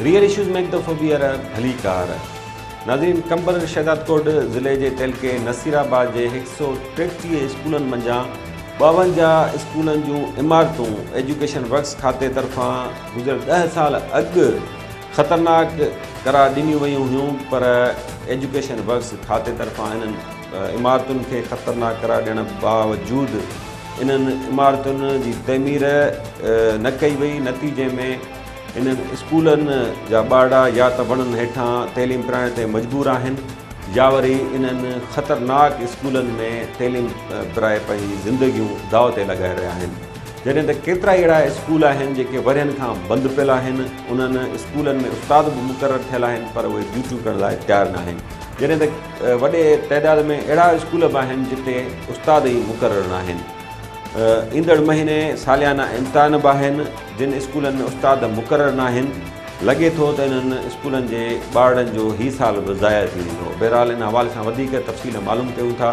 real issues में हिकु दफ़ो ॿीहर भली कार नाज़रीन कंबल शहज़ादकोट ज़िले जे तेलके नसीराबाद जे हिकु सौ टेटीह स्कूलनि मंझां ॿावंजाह स्कूलनि जूं इमारतूं एजुकेशन वर्क्स खाते तरफ़ां गुज़िरियल ॾह साल अॻु ख़तरनाक करार ॾिनियूं वियूं हुयूं पर एजुकेशन वर्क्स खाते तरफ़ां इन्हनि इमारतुनि खे ख़तरनाक करार ॾियणु बावजूद इन्हनि इमारतुनि जी तमीर न कई वई नतीजे में इन स्कूलनि जा ॿार या त वणनि हेठां तइलीम पाइण ते मजबूर आहिनि या वरी इन्हनि ख़तरनाक स्कूलनि में तइलीम पाए पंहिंजी ज़िंदगियूं दाव ते लॻाए रहिया आहिनि जॾहिं त केतिरा ई अहिड़ा स्कूल आहिनि जेके वरियनि खां बंदि पियल आहिनि उन्हनि स्कूलनि में उस्ताद बि मुक़ररु थियल आहिनि पर उहे ड्यूटियूं करण लाइ तयारु न आहिनि जॾहिं त वॾे तइदाद में अहिड़ा स्कूल बि आहिनि जिते उस्ताद ई मुक़ररु न आहिनि ईंदड़ महीने सालियाना इम्तिहान बि आहिनि जिन स्कूलनि में उस्ताद मुक़ररु न आहिनि लॻे थो त इन्हनि स्कूलनि जे ॿारनि जो ई साल बि ज़ाया थी वेंदो बहिरहाल इन हवाले सां वधीक तफ़सील मालूम कयूं था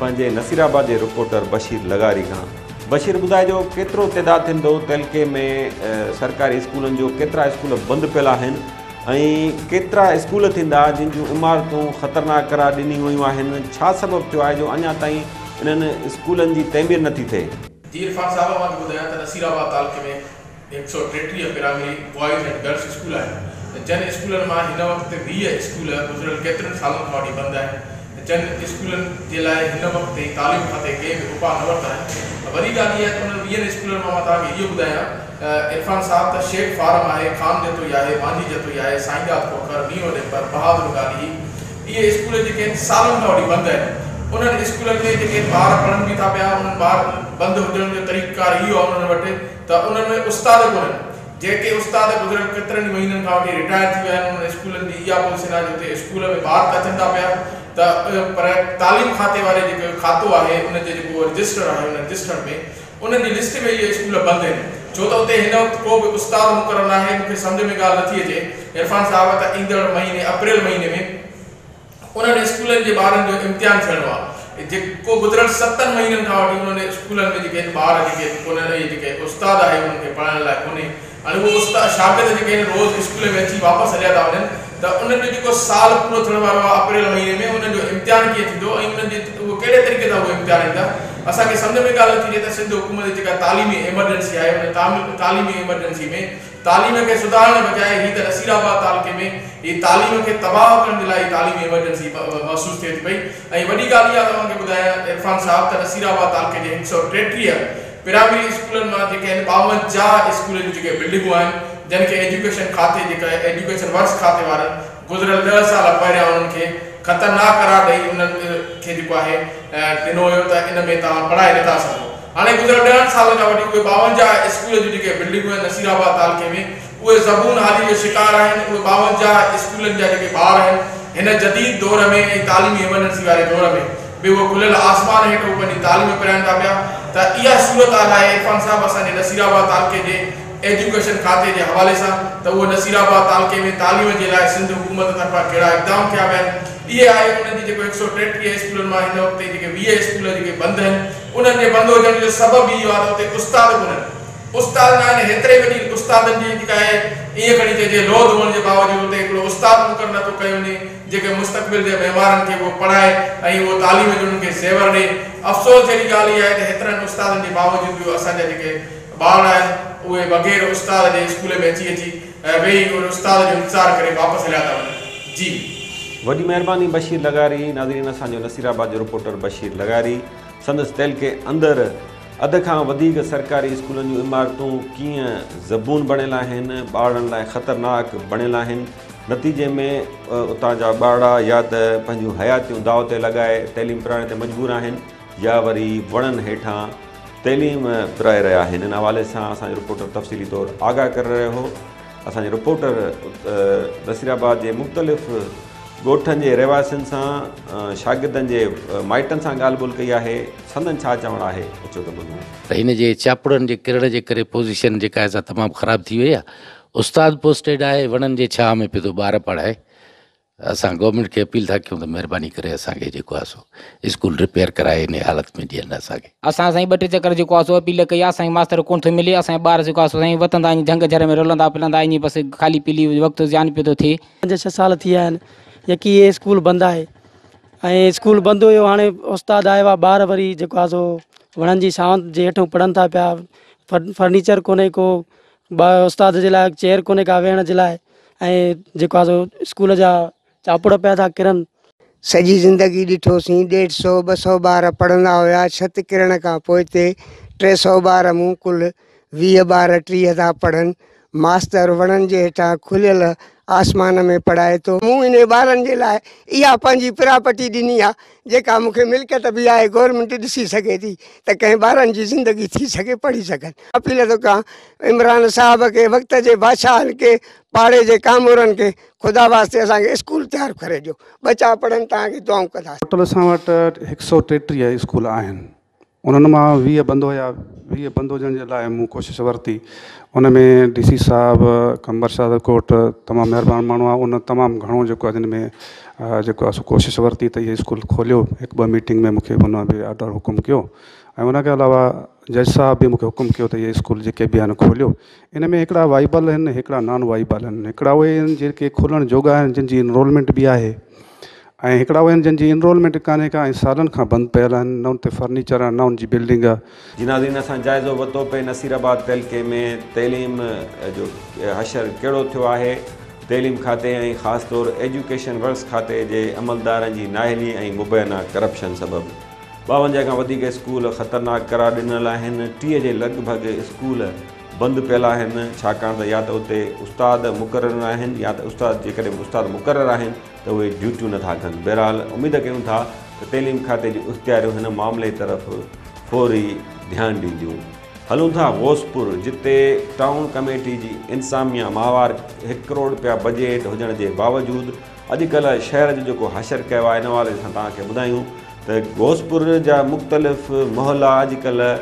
पंहिंजे नसीराबाद जे रिपोर्टर बशीर लगारी खां बशीर ॿुधाइजो केतिरो तइदादु थींदो तेल्के में सरकारी स्कूलनि जो केतिरा स्कूल बंदि पियल आहिनि ऐं केतिरा स्कूल थींदा जिन जूं इमारतूं ख़तरनाक करार ॾिनी वियूं आहिनि छा सबबु थियो आहे जो अञा ताईं इन्हनि स्कूलनि जी तैमीर नथी थिए इरफान साहब मां ॿुधायां त नसीराबाद तालके में हिकु सौ टेटीह primary boys and girls school है जन स्कूल में हिन वक़्तु वीह स्कूल गुज़िरियल केतिरनि सालनि खां वठी बंदि आहिनि जन स्कूलनि जे लाइ हिन तालीम खाते के बि उपाउ न वरिता आहिनि वॾी ॻाल्हि इहा आहे त उन वीहनि स्कूलनि मां इरफान साहब तो शेख फारम आहे खान जतो ही है मांझी जतो ही है साईंदास पोखर नीओ नेपर बहादुर गारी ये स्कूल जेके आहिनि सालनि खां वठी उन्हनि स्कूलनि ते जेके ॿार पढ़नि बि था पिया उन्हनि ॿार बंदि हुजण जो तरीक़ार इहो आहे उन्हनि वटि त उन्हनि में उस्तादु कोन्हनि जेके उस्ताद गुज़रियल केतिरनि महीननि खां वठी विया आहिनि पिया त पर तालीम खाते वारे जेको खातो आहे उनजे जेको रजिस्टर आहे उनजी बंदि आहिनि छो त उते हिन वक़्तु को बि उस्तादु मुक़ररु न आहे मूंखे सम्झ में ॻाल्हि नथी अचे इरफ़ान साहब त ईंदड़ महीने अप्रैल महीने में उन्हनि स्कूलनि जे ॿारनि जो इम्तिहान थियणो आहे जेको उस्ताद आहे पढ़ण लाइ कोन्हे शागिर्द जेके आहिनि रोज़ स्कूल में वञनि त उन्हनि जो जेको साल पूरो थियण वारो आहे अप्रैल महीने में जो इम्तिहान कीअं थींदो ऐं कहिड़े तरीक़े सां उहे इम्तिहान ईंदा असांखे सम्झ में ॻाल्हि न थी त सिंध हुकूमत जेका तालीमी एमरजेंसी आहे एमरजेंसी में तालीम खे सुधारण बजाए हीअ त नसीराबाद तालके में हीअ तालीम खे तबाहु करण जे लाइ तालीम एमरजेंसी महसूस थिए थी पई ऐं वॾी ॻाल्हि इहा तव्हांखे ॿुधायां इरफान साहिबु त नसीराबाद तालके जे हिकु सौ टेटीह प्राइमरी स्कूलनि मां जेके आहिनि ॿावंजाह स्कूल जूं जेके बिल्डिंगूं आहिनि जंहिंखे एजुकेशन खाते जेका एजुकेशन वर्स खाते वारा गुज़रियल ॾह साल पहिरियां उन्हनि खे ख़तरनाक करार ॾेई उन्हनि खे जेको आहे ॾिनो हुयो त इन में तव्हां पढ़ाए नथा सघो हाणे गुज़िरियल ॾहनि सालनि खां वठी उहे ॿावंजाह स्कूल जूं जेके बिल्डिंगूं आहिनि नसीराबाद तालके में उहे ज़बून हाली जो शिकार आहिनि उहे ॿावंजाह स्कूलनि जा जेके ॿार आहिनि हिन जदीद दौर में ऐं तालीमी एमरजेंसी वारे दौर में उहे खुलियल आसमान हेठि उहे पंहिंजी तालीम पिराइनि था पिया त इहा सूरत हाल आहे इरफान साहिबु असांजे नसीराबाद तालके जे एजुकेशन खाते जे हवाले सां त उहो नसीराबाद तालके में तालीम जे लाइ सिंध हुकूमत तरफ़ां कहिड़ा इकदाम कया विया आहिनि इहा आहे हिन वक़्ति आहिनि उन्हनि जे बंदि हुजण जो सबबु आहे पढ़ाए ऐं उहो तालीम जो उन्हनि खे ज़ेवर अफ़सोस जहिड़ी ॻाल्हि इहा आहे त हेतिरनि उस्तादनि जे बावजूदि असांजा जेके ॿार आहिनि उहे बग़ैर उस्ताद जे स्कूल में अची अची ऐं वेही उस्ताद जो वापसि हलिया था वञनि जी वॾी महिरबानी बशीर लॻारी नाज़रीन असांजो नसीराबाद जो रिपोर्टर बशीर लघारी संदसि तेलके अंदरि अधि खां वधीक सरकारी स्कूलनि जूं इमारतूं कीअं ज़बून बणियल आहिनि ॿारनि लाइ ख़तरनाक बणियल आहिनि नतीजे में उतां जा ॿार या त पंहिंजूं हयातियूं दाव ते लॻाए तइलीम पिराइण ते मजबूर आहिनि या वरी वणनि हेठां तइलीम पिराए रहिया आहिनि हिन हवाले सां असांजो रिपोर्टर तफ़सीली तौरु आगाह करे रहियो हो असांजे रिपोर्टर नसीराबाद जे मुख़्तलिफ़ ॻोठनि जे रहवासियुनि सां शागिर्दनि जे माइटनि सां ॻाल्हि ॿोल कई आहे संदन छा चवणु आहे अचो किरण जे करे पोज़ीशन जेका आहे सा थी वई आहे पोस्टेड आहे वणनि जे छाह में पियो थो पढ़ाए असां गवर्नमेंट खे अपील था क्यों त महिरबानी करे असांखे स्कूल रिपेयर कराए हिन हालति में ॾियनि असांखे असां साईं ॿ सो अपील कई आहे मास्तर को मिले असांजे ॿार जेको झंग झर में रुलंदा पिलंदा आहिनि बसि खाली पीली वक़्तु ज़्यान पियो थो थिए पंज छह साल थी जेकी ये स्कूल बंद है स्कूल बंद हो हाँ उस्ताद आयो आहे ॿार वरी जो आहे सो वणनि जी के हेठ पढ़न था पिया फर फर्नीचर को उस्ताद के लिए चेयर को का वेहण जे लाइ ऐं सो स्कूल जा चापुड़ पिया था किरन सजी ज़िंदगी ॾिठोसीं डेढ़ सौ ब सौ बार पढ़ा हुआ छत किरण का पोइ टे सौ बार मूं कुल वीह ॿार टीह था पढ़न मास्तर वणनि के हेठा खुलियल आसमान में पढ़ाए तो इन ॿारनि जे लाइ इहा पंहिंजी प्रॉपर्टी ॾिनी आहे जेका मूंखे मिल्कियत बि आहे गवर्नमेंट ॾिसी सघे थी त कंहिं ॿारनि जी ज़िंदगी थी सघे पढ़ी सघनि अपील थो तो कयां इमरान साहब खे वक़्त जे बादशाह खे पाड़े जे कामोरनि खे ख़ुदा वास्ते असांखे स्कूल तयारु करे ॾियो बचा पढ़नि तव्हांखे दुआऊं कंदासीं असां वटि हिकु सौ टेटीह स्कूल आहिनि उन्हनि मां वीह बंदि हुया हीअ बंदोजनि जे लाइ मूं कोशिशि वरिती उन में डी सी साहिबु कंवर सादरकोट तमामु महिरबानी माण्हू आहे उन तमामु घणो जेको आहे हिन में जेको आहे सो कोशिशि वरिती त इहो स्कूल खोलियो हिकु ॿ मीटिंग में मूंखे हुन बि ॾाढो हुकुम कयो ऐं उनखे अलावा जज साहब बि मूंखे हुकुम कयो त इहे स्कूल जेके बि आहिनि खोलियो इन में हिकिड़ा वाइबल आहिनि हिकिड़ा नॉन वाइबल आहिनि हिकिड़ा उहे आहिनि जेके खोलण जोॻा आहिनि जिन जी इनरोलमेंट बि आहे ऐं हिकिड़ा आहिनि जंहिंजी एनरोलमेंट कान्हे का ऐं सालनि खां बंदि पयल आहिनि फर्नीचर आहे न जी बिल्डिंग आहे जिनाज़ीन असां जाइज़ो वरितो पिए नसीराबाद तैल्के में तइलीम जो अशर कहिड़ो थियो आहे तइलीम खाते ऐं ख़ासि तौरु एजुकेशन वर्क्स खाते जे अमलदारनि जी नाहिली ऐं मुबैना करप्शन सबबु ॿावंजाह खां वधीक स्कूल ख़तरनाक करार ॾिनल आहिनि टीह जे लॻभॻि स्कूल बंदि पियल आहिनि छाकाणि त या त उते उस्ताद मुक़ररु आहिनि या त उस्ताद जेकॾहिं उस्ताद मुक़ररु आहिनि त उहे ड्यूटियूं नथा कनि बहिरहाल उमेदु कयूं था त तइलीम खाते जूं इख़्तियारियूं हिन मामले तरफ़ फौरी ध्यानु ॾींदियूं हलूं था घोसपुर जिते टाउन कमेटी जी इंसामिया माहवार हिकु करोड़ रुपिया बजेट हुजण जे बावजूदि अॼुकल्ह शहर जो जेको हशर कयो आहे इन बारे सां तव्हांखे ॿुधायूं त गोसपुर जा मुख़्तलिफ़ मोहला अॼुकल्ह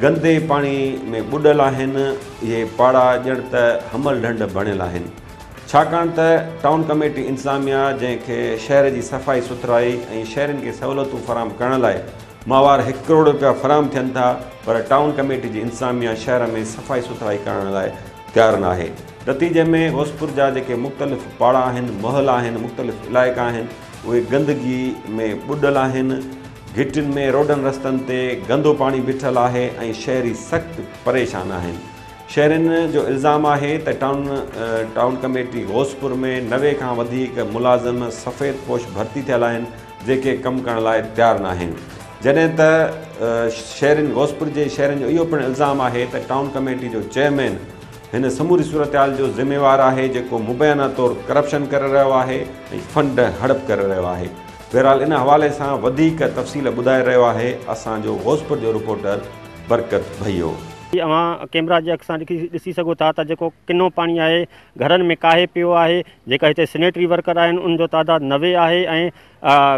गंदे पाणी में ॿुॾल आहिनि इहे पाड़ा ॼण त हमल ढंड बणियलु आहिनि छाकाणि त टाउन कमेटी इंतज़ामिया जंहिंखे शहर जी सफ़ाई सुथराई ऐं शहरनि खे सहूलियतूं फराम करण लाइ मावार हिकु करोड़ रुपया फराम थियनि था पर टाउन कमेटी जी इंतज़ामिया शहर में सफ़ाई सुथराई करण लाइ तयारु न आहे नतीजे में होसपुर जा जेके मुख़्तलिफ़ पाड़ा आहिनि महल आहिनि मुख़्तलिफ़ इलाइक़ा आहिनि उहे गंदगी में ॿुॾल आहिनि घिटियुनि में रोडनि रस्तनि ते गंदो पाणी बीठल आहे ऐं शहरी सख़्तु परेशान आहिनि शहरनि जो इल्ज़ाम आहे त टाउन टाउन कमेटी घोसपुर में नवे खां वधीक मुलाज़िम सफ़ेद पोश भर्ती थियल आहिनि जेके कमु करण लाइ तयारु न आहिनि जॾहिं त शहरनि घोसपुर जे शहरनि जो इहो पिणु इल्ज़ाम आहे त टाउन कमेटी जो चेयरमैन हिन समूरी सूरत हाल जो ज़िमेवारु आहे जेको मुबैना तौरु करप्शन करे रहियो आहे ऐं फ़ंड हड़प करे रहियो आहे बहरहाल इन हवाले सां वधीक तफ़सील ॿुधाए रहियो आहे असांजो होसपुर जो रिपोर्टर बरकत भईयो अवां कैमरा जे अघु सां ॾिसी सघो था त जेको किनो पाणी आहे घरनि में काहे पियो आहे जेका हिते सेनेटरी वर्कर आहिनि उनजो तइदादु नवे आहे ऐं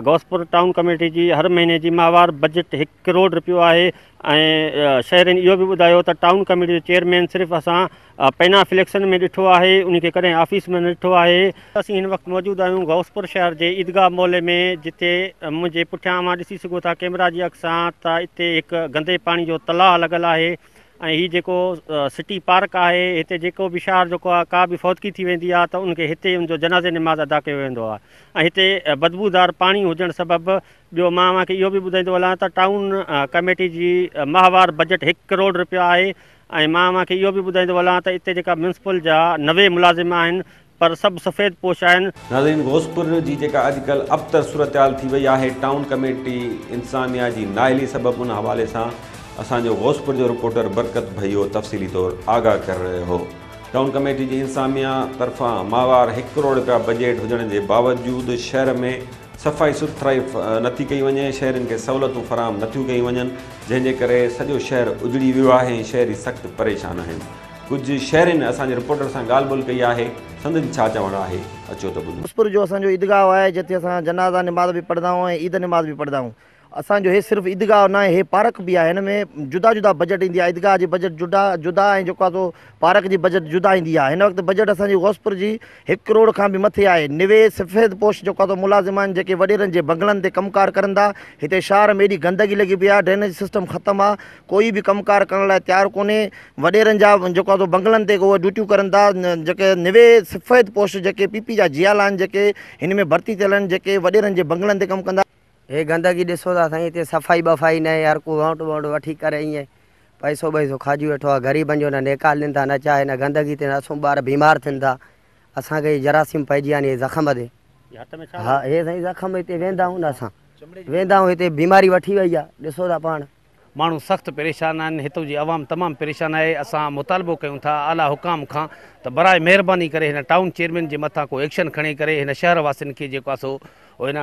गौसपुर टाउन कमेटी जी हर महीने जी माहवार बजट हिकु करोड़ रुपियो आहे ऐं शहरनि इहो बि ॿुधायो त टाउन कमेटी जो चेयरमैन सिर्फ़ु असां पैना फ्लेक्सन में ॾिठो आहे उनखे कॾहिं ऑफिस में न ॾिठो आहे असीं हिन वक़्तु मौजूदु आहियूं गाउसपुर शहर जे ईदगाह मोहले में जिते मुंहिंजे पुठियां मां ॾिसी सघो था कैमरा जे अघि सां त हिते हिकु गंदे पाणी जो तलाउ लॻल आहे ऐं हीअ जेको सिटी पार्क आहे हिते जेको बि शहर जेको आहे का बि फौतकी थी वेंदी आहे त उनखे हिते उनजो जनाज़े निमाज़ अदा कयो वेंदो आहे ऐं हिते बदबूदार पाणी हुजण सबबि ॿियो मां इहो बि ॿुधाईंदो हलां त टाउन कमेटी जी माहवार बजट हिकु करोड़ रुपिया आहे ऐं मां इहो बि ॿुधाईंदो हलां त हिते जेका मुंसिपल जा नवे मुलाज़िम आहिनि पर सभु सफ़ेद पोश आहिनि जी जेका अॼुकल्ह अबतर सूरत हाल थी वई आहे टाउन कमेटी इंसानिया जी नाहेली सबबि उन हवाले सां असांजो घोसपुर जो रिपोर्टर बरकत भईयो तफ़सीली तौरु आगाह करे रहियो हो टाउन कमेटी जी इंसामिया तरफ़ां मावार हिकु करोड़ रुपया बजट हुजण जे बावजूदि शहर में सफ़ाई सुथराई नथी कई वञे शहरनि खे सहूलियतूं फराम नथियूं कयूं वञनि जंहिंजे करे सॼो शहरु उजड़ी वियो आहे शहरी सख़्तु परेशान आहिनि कुझु शहरनि असांजे रिपोर्टर सां ॻाल्हि ॿोल कई आहे संदन छा चवणु आहे अचो तोसपुर जो ईदगाह आहे जनाज़ा निमाज़ बि पढ़दा ऐं ईद निमा बि पढ़ंदाऊं असांजो हे सिर्फ़ु ईदगाह न आहे हे पारक बि आहे हिन में जुदा जुदा बजट ईंदी आहे ईदगाह जी बजट जुदा जुदा ऐं जेको आहे पार्क जी बजट जुदा ईंदी आहे हिन वक़्तु बजट असांजी घोसपुर जी हिकु करोड़ खां बि मथे आहे निवे सफ़ेद पोस्ट जेको आहे मुलाज़िम आहिनि जेके वॾेरनि जे बंगलनि ते कमुकारु कनि था हिते शहर में एॾी गंदगी लॻी पई आहे ड्रेनेज सिस्टम ख़तमु आहे कोई बि कमुकारु करण लाइ तयारु कोन्हे वॾेरनि जा जेको आहे बंगलनि ते उहो ड्यूटियूं कनि था जेके निवे सफ़ेद पोस्ट जेके पीपी जा जियाल आहिनि जेके हिन में भर्ती थियल आहिनि जेके वॾेरनि जे बंगलनि ते हे गंदगी ॾिसो था साईं हिते सफ़ाई वफ़ाई न आहे हर को वोट वोट वठी करे ईअं पैसो वैसो खाजी वेठो आहे ग़रीबनि जो न नेकाली था न चाहे हिन गंदगी ते न सूम ॿार बीमार थियनि था असांखे जरासीम पइजी विया आहिनि ज़ख़म ते हा हेमें वेंदा आहियूं हिते बीमारी वठी वई आहे ॾिसो था पाण माण्हू सख़्तु परेशान आहिनि हितां जी आवाम तमामु परेशान आहे असां मुतालबो कयूं था आला हुकाम खां त बराए महिरबानी करे हिन टाउन चेयरमैन जे मथां को एक्शन खणी करे हिन शहर वासियुनि खे जेको आहे सो हिन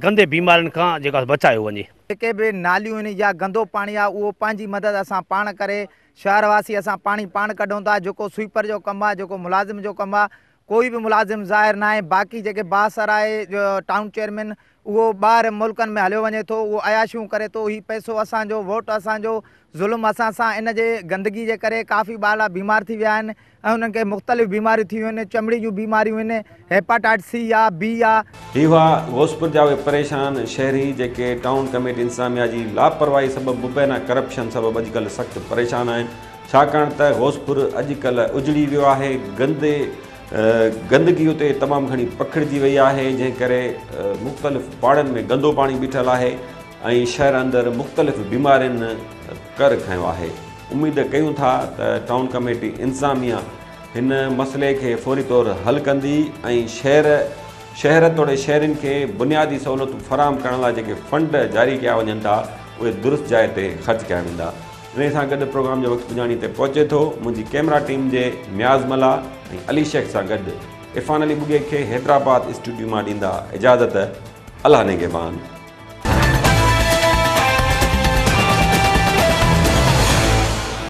गंदे बीमारियुनि खां जेको बचायो वञे जेके बि नालियूं आहिनि या गंदो पाणी आहे उहो पंहिंजी मदद असां पाण करे शहरवासी असां पाणी पाण कढूं था जेको स्वीपर जो कमु आहे जेको मुलाज़िम जो कमु आहे कोई भी मुलाज़िम ज़ाहिर न आहे बाक़ी जेके बासर आहे जो टाउन चेयरमैन उहो ॿाहिरि मुल्कनि में हलियो वञे थो उहो अयाशियूं करे थो हीउ पैसो असांजो वोट असांजो ज़ुल्म असां सां इन जे गंदगी जे करे काफ़ी ॿार बीमार थी विया आहिनि ऐं उन्हनि खे मुख़्तलिफ़ बीमारियूं थी वियूं आहिनि चमड़ी जूं बीमारियूं आहिनि हेपाटाइट सी आहे बी आहे घोसपुर जा उहे परेशान शहरी जेके टाउन कमेटी इंतामिया जी लापरवाही सभु मुबैना करप्शन सभु अॼुकल्ह सख़्तु परेशान आहिनि छाकाणि त घोपुर अॼुकल्ह उजड़ी वियो आहे गंदे गंदगी उते तमामु घणी पखिड़िजी वई आहे जंहिं करे मुख़्तलिफ़ पाड़नि में गंदो पाणी बीठल आहे ऐं शहर अंदरि मुख़्तलिफ़ बीमारियुनि कर खयो आहे उमेदु कयूं था त टाउन कमेटी इंतिज़ामिया हिन मसइले खे फौरी तौरु हल कंदी ऐं शहर शहर तोड़े शहरनि खे बुनियादी सहूलियतूं फराहम करण लाइ जेके फ़ंड जारी कया वञनि था उहे दुरुस्त जाइ ते ख़र्चु कया वेंदा टे सां गॾु प्रोग्राम जे वक़्तु पुञाणी ते पहुचे थो मुंहिंजी कैमरा टीम जे म्याज़ मला ऐं अली शेख सां गॾु इरफ़ान अली बुगे खे हैदराबाद स्टूडियो मां ॾींदा इजाज़त अला नेगेबान